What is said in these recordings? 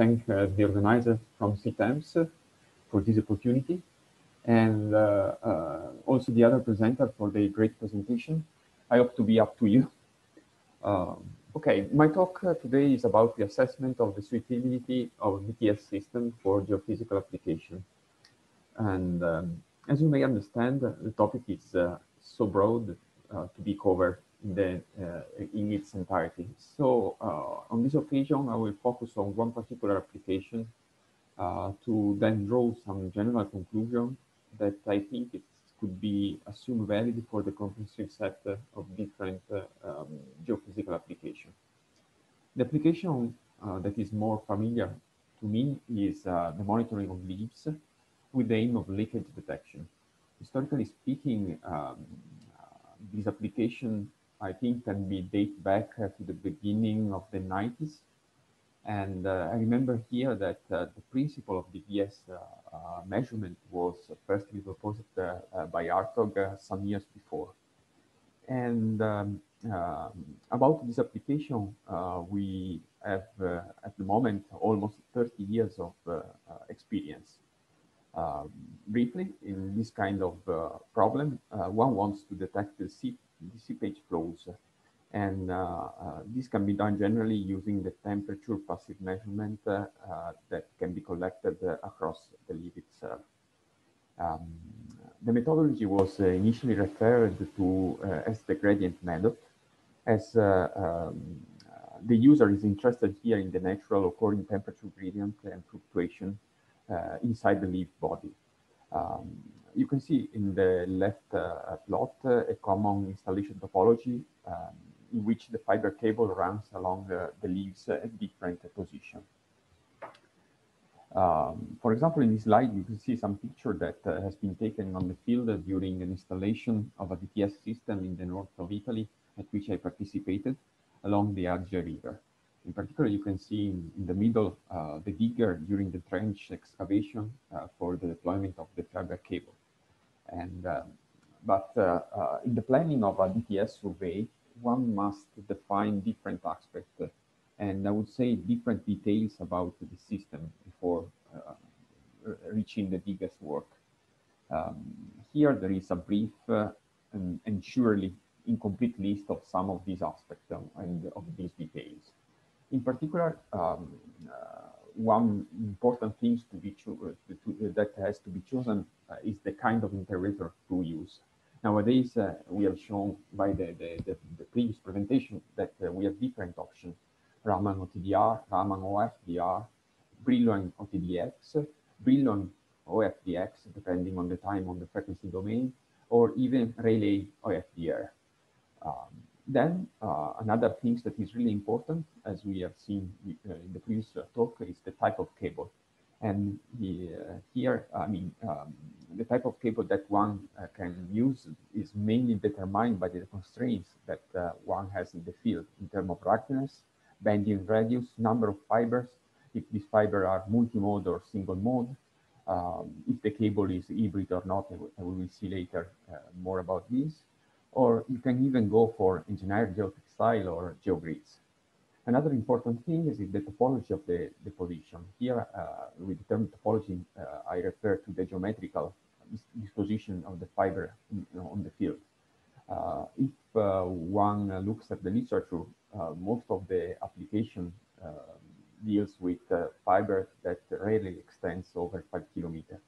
thank uh, the organizer from CTEMPs for this opportunity and uh, uh, also the other presenter for the great presentation. I hope to be up to you. Um, okay, my talk uh, today is about the assessment of the suitability of DTS system for geophysical application. And um, as you may understand, the topic is uh, so broad uh, to be covered the, uh, in its entirety. So on this occasion, I will focus on one particular application to then draw some general conclusion that I think it could be assumed valid for the comprehensive set of different uh, um, geophysical applications. The application uh, that is more familiar to me is uh, the monitoring of leaves with the aim of leakage detection. Historically speaking, um, this application, I think, can be dated back to the beginning of the 90s and uh, I remember here that uh, the principle of DTS uh, measurement was firstly proposed by Hartog some years before. And um, about this application, we have at the moment almost 30 years of experience. Uh, briefly, in this kind of uh, problem, uh, one wants to detect the, seep, seepage flows and uh, uh, this can be done generally using the temperature passive measurement uh, that can be collected across the leaf itself. Um, the methodology was initially referred to as the gradient method, as um, the user is interested here in the natural occurring temperature gradient and fluctuation uh, inside the leaf body. Um, you can see in the left uh, plot uh, a common installation topology um, in which the fiber cable runs along the, the leaves at different positions. Um, for example, in this slide, you can see some picture that uh, has been taken on the field during an installation of a DTS system in the north of Italy, at which I participated along the Adige River. In particular, you can see in, in the middle uh, the digger during the trench excavation uh, for the deployment of the fiber cable. And um, but uh, uh, in the planning of a DTS survey, one must define different aspects and I would say different details about the system before uh, reaching the biggest work. Um, here there is a brief uh, and, and, surely incomplete list of some of these aspects and of these details. In particular, um, uh, one important thing to be to, to, that has to be chosen uh, is the kind of interrogator to use. Nowadays, uh, we have shown by the, the, the, the previous presentation that uh, we have different options. Raman OTDR, Raman OFDR, Brillouin OTDX, Brillouin OFDX, depending on the time on the frequency domain, or even Rayleigh OFDR. Um, then uh, another thing that is really important, as we have seen uh, in the previous talk, is the type of cable. And the, uh, here, I mean, um, the type of cable that one uh, can use is mainly determined by the constraints that uh, one has in the field in terms of ruggedness, bending radius, number of fibers, if these fibers are multi-mode or single mode, um, if the cable is hybrid or not, and we will see later uh, more about this. Or you can even go for engineered geotextile or geogrids. Another important thing is the topology of the, the position. Here, uh, with the term topology, uh, I refer to the geometrical disposition of the fiber in, on the field. Uh, if uh, one looks at the literature, uh, most of the application uh, deals with fiber that rarely extends over five kilometers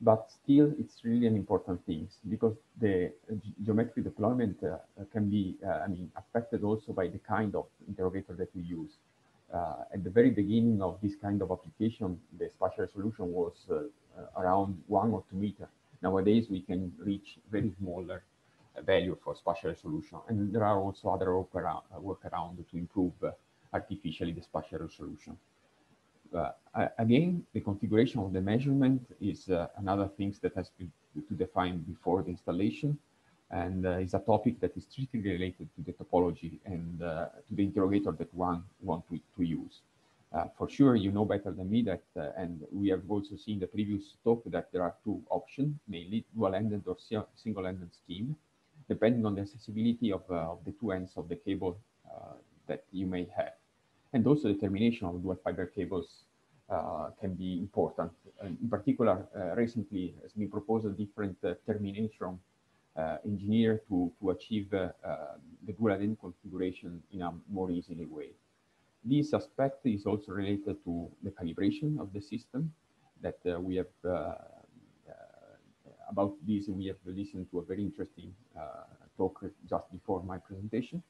but still it's really an important thing because the geometric deployment uh, can be, uh, I mean, affected also by the kind of interrogator that we use. Uh, at the very beginning of this kind of application, the spatial resolution was around one or two meters. Nowadays, we can reach very smaller value for spatial resolution. And there are also other workaround, workaround to improve artificially the spatial resolution. Uh, again, the configuration of the measurement is uh, another thing that has to, to define before the installation and uh, is a topic that is strictly related to the topology and uh, to the interrogator that one want to, to use. Uh, for sure, you know better than me that, uh, and we have also seen the previous talk that there are two options, mainly dual-ended or single-ended scheme, depending on the accessibility of, of the two ends of the cable that you may have and also the termination of dual fiber cables uh, can be important. in particular, uh, recently has been proposed a different uh, termination engineer to, to achieve the dual configuration in a more easily way. This aspect is also related to the calibration of the system that we have about this, we have listened to a very interesting uh, talk just before my presentation.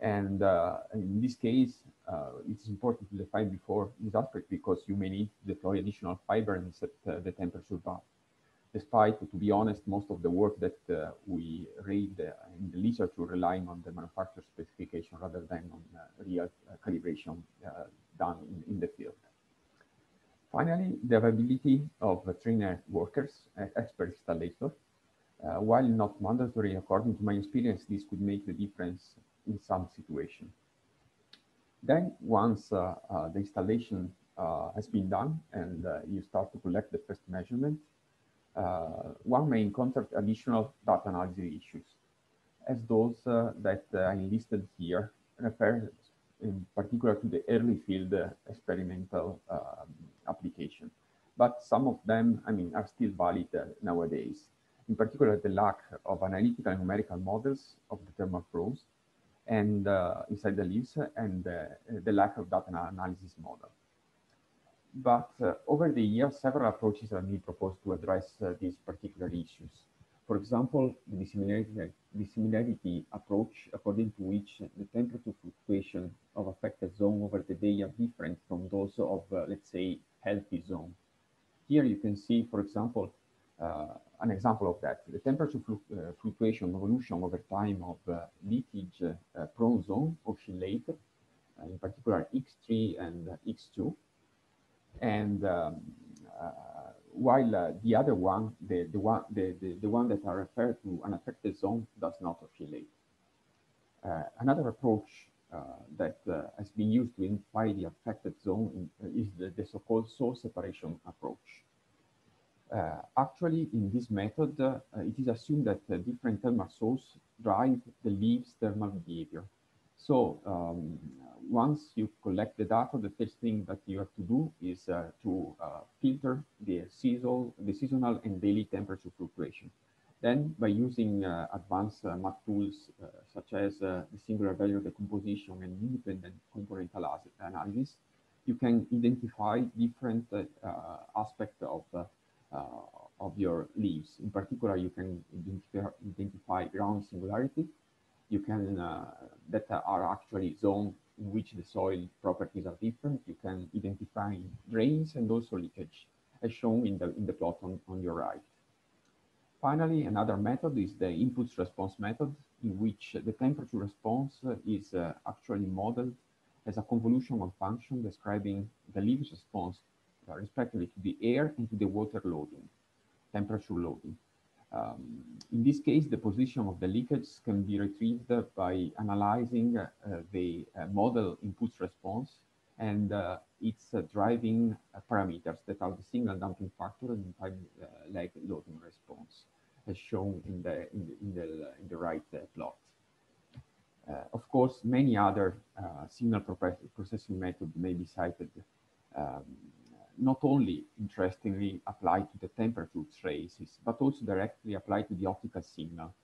And uh, in this case, uh, it's important to define before this aspect because you may need to deploy additional fiber and set uh, the temperature bar. Despite, to be honest, most of the work that uh, we read uh, in the literature relying on the manufacturer specification rather than on uh, real calibration done in, in, the field. Finally, the availability of trainer workers, expert installators, while not mandatory according to my experience, this could make the difference in some situation. Then once uh, uh, the installation uh, has been done and you start to collect the first measurement, Uh, one may encounter additional data analysis issues, as those uh, that uh, I listed here refer in particular to the early field experimental application. But some of them, I mean, are still valid nowadays. In particular, the lack of analytical and numerical models of the thermal flows and uh, inside the leaves and uh, the lack of data analysis model. But uh, over the years, several approaches have been proposed to address these particular issues. For example, the dissimilarity, dissimilarity approach, according to which the temperature fluctuation of affected zone over the day are different from those of, uh, let's say, healthy zone. Here you can see, for example, uh, an example of that. The temperature uh, fluctuation evolution over time of uh, leakage prone zone oscillate, in particular X3 and X2. And um, while uh, the other one, the, the one, the, the, the, one that I referred to an affected zone does not oscillate. Uh, another approach uh, that has been used to identify the affected zone in, is the, the so-called source separation approach. Uh, actually, in this method, uh, it is assumed that uh, different thermal sources drive the leaves thermal behavior. So um, once you collect the data, the first thing that you have to do is uh, to uh, filter the seasonal, the seasonal and daily temperature fluctuation. Then by using uh, advanced math tools such as the singular value decomposition and independent component analysis, you can identify different aspects of uh, of your leaves. In particular, you can identify, ground singularity. You can, uh, that are actually zones in which the soil properties are different. You can identify drains and also leakage, as shown in the, in the plot on, on your right. Finally, another method is the impulse response method, in which the temperature response is uh, actually modeled as a convolutional function describing the leaves response uh, respectively to the air and to the water loading, temperature loading. Um, in this case, the position of the leakage can be retrieved by analyzing uh, the uh, model input response and uh, its uh, driving uh, parameters that are the signal damping factor and time lag loading response, as shown in the in the in the, in the right plot. of course, many other signal processing methods may be cited um, not only interestingly applied to the temperature traces, but also directly applied to the optical signal.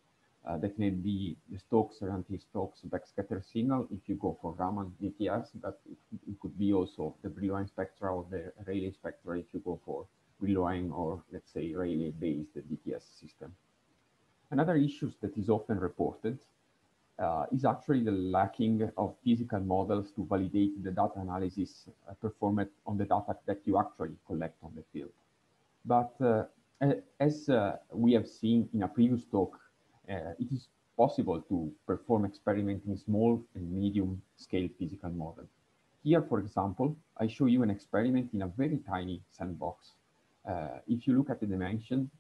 Uh, that may be the Stokes or anti-Stokes backscatter signal if you go for Raman DTS, but it, it could be also the Brillouin spectra or the Rayleigh spectra if you go for Brillouin or let's say Rayleigh-based DTS system. Another issue that is often reported uh, is actually the lacking of physical models to validate the data analysis uh, performed on the data that you actually collect on the field. But uh, as uh, we have seen in a previous talk, uh, it is possible to perform experiments in small and medium scale physical models. Here, for example, I show you an experiment in a very tiny sandbox. Uh, if you look at the dimension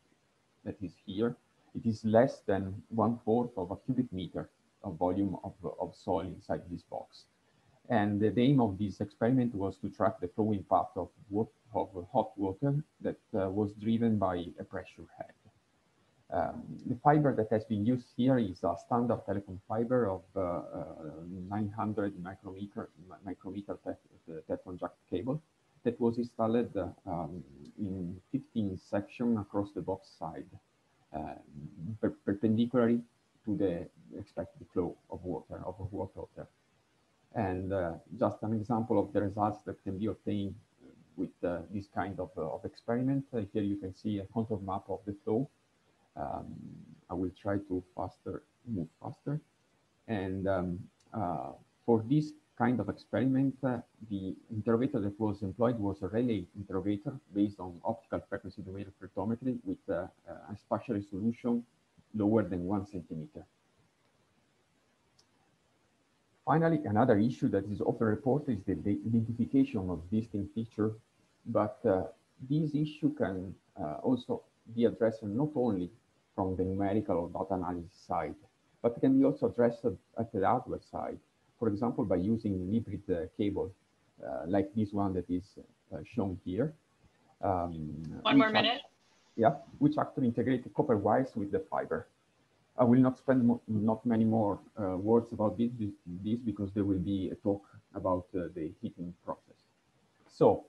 that is here, it is less than one fourth of a cubic meter of volume of, of soil inside this box. And the aim of this experiment was to track the flowing path of, of hot water that uh, was driven by a pressure head. Um, the fiber that has been used here is a standard telecom fiber of uh, uh, 900 micrometer, micrometer Teflon jack cable that was installed um, in 15 sections across the box side, uh, per perpendicularly to the expected flow of water, of water. And uh, just an example of the results that can be obtained with uh, this kind of, uh, of experiment. Uh, here you can see a contour map of the flow. Um, I will try to faster move faster. And um, uh, for this kind of experiment, uh, the interrogator that was employed was a Rayleigh interrogator based on optical frequency domain reflectometry with uh, a spatial resolution lower than one centimeter. Finally, another issue that is often reported is the identification of distinct features, but uh, this issue can uh, also be addressed not only from the numerical or data analysis side, but can be also addressed at the hardware side. For example, by using an hybrid uh, cable, uh, like this one that is uh, shown here. Um, one more minute. Yeah, which actually integrate copper wires with the fiber. I will not spend not many more uh, words about this, this, because there will be a talk about uh, the heating process. So,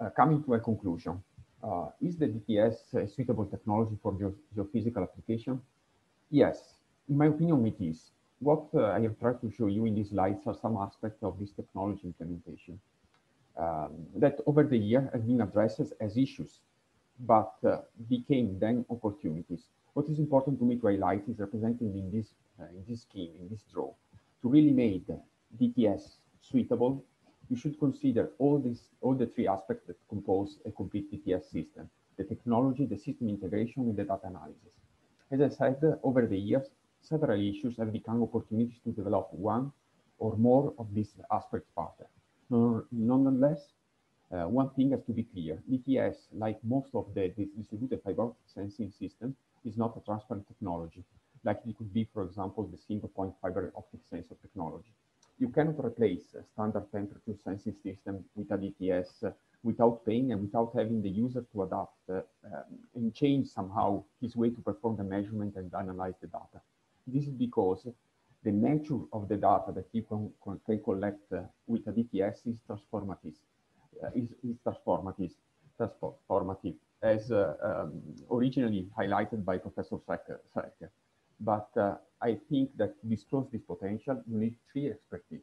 uh, coming to a conclusion, uh, is the DTS a suitable technology for ge geophysical application? Yes, in my opinion, it is. What uh, I have tried to show you in these slides are some aspects of this technology implementation um, that over the year have been addressed as issues, but uh, became then opportunities. What is important to me to highlight is represented in this, uh, in this scheme, in this draw. To really make DTS suitable, you should consider all these, all the three aspects that compose a complete DTS system, the technology, the system integration, and the data analysis. As I said, over the years, several issues have become opportunities to develop one or more of these aspects further. Nonetheless, uh, one thing has to be clear. DTS, like most of the distributed fiber optic sensing system, is not a transparent technology, like it could be, for example, the single point fiber optic sensor technology. You cannot replace a standard temperature sensing system with a DTS uh, without paying and without having the user to adapt uh, um, and change somehow his way to perform the measurement and analyze the data. This is because the nature of the data that you can, can collect uh, with a DTS is transformative. Uh, is, is transformative, transformative as um, originally highlighted by Professor Selker. But uh, I think that to disclose this potential, you need three expertise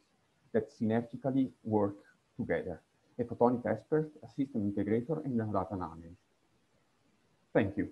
that synergically work together. A photonic expert, a system integrator, and a data analyst. Thank you.